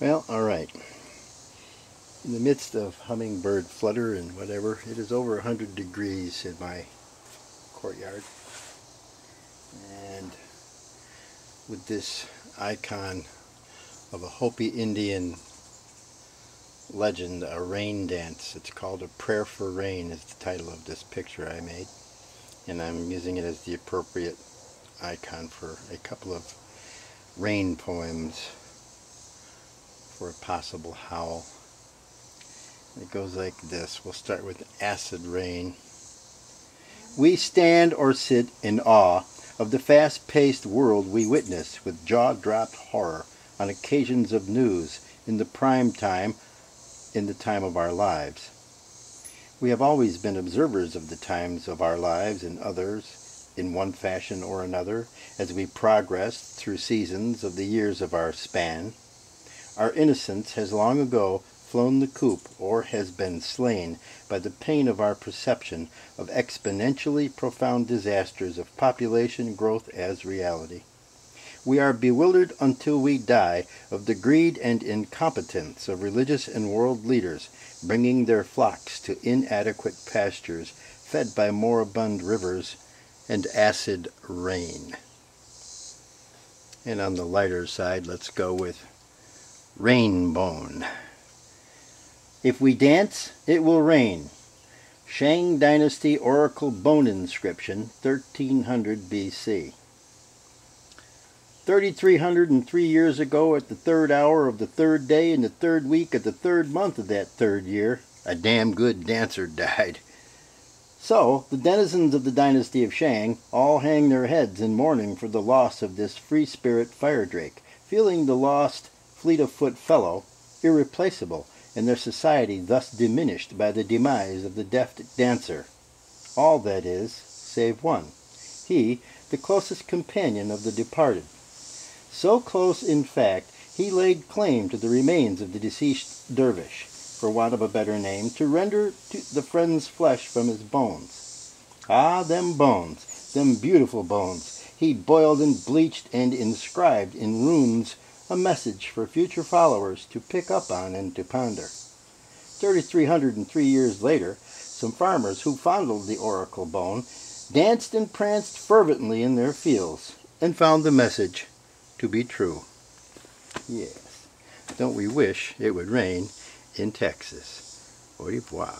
Well, alright. In the midst of hummingbird flutter and whatever, it is over 100 degrees in my courtyard. And with this icon of a Hopi Indian legend, a rain dance. It's called A Prayer for Rain is the title of this picture I made. And I'm using it as the appropriate icon for a couple of rain poems for a possible howl. It goes like this. We'll start with acid rain. We stand or sit in awe of the fast-paced world we witness with jaw-dropped horror on occasions of news in the prime time in the time of our lives. We have always been observers of the times of our lives and others in one fashion or another as we progressed through seasons of the years of our span. Our innocence has long ago flown the coop or has been slain by the pain of our perception of exponentially profound disasters of population growth as reality. We are bewildered until we die of the greed and incompetence of religious and world leaders, bringing their flocks to inadequate pastures fed by moribund rivers and acid rain. And on the lighter side, let's go with Rainbone. If we dance, it will rain. Shang Dynasty Oracle Bone Inscription, 1300 BC. 3,303 years ago, at the third hour of the third day in the third week of the third month of that third year, a damn good dancer died. So, the denizens of the dynasty of Shang all hang their heads in mourning for the loss of this free spirit fire drake, feeling the lost fleet-of-foot fellow irreplaceable, and their society thus diminished by the demise of the deft dancer. All, that is, save one. He, the closest companion of the departed. So close, in fact, he laid claim to the remains of the deceased dervish, for want of a better name, to render to the friend's flesh from his bones. Ah, them bones, them beautiful bones, he boiled and bleached and inscribed in runes a message for future followers to pick up on and to ponder. 3,303 years later, some farmers who fondled the oracle bone danced and pranced fervently in their fields and found the message to be true. Yes, don't we wish it would rain in Texas? Au revoir.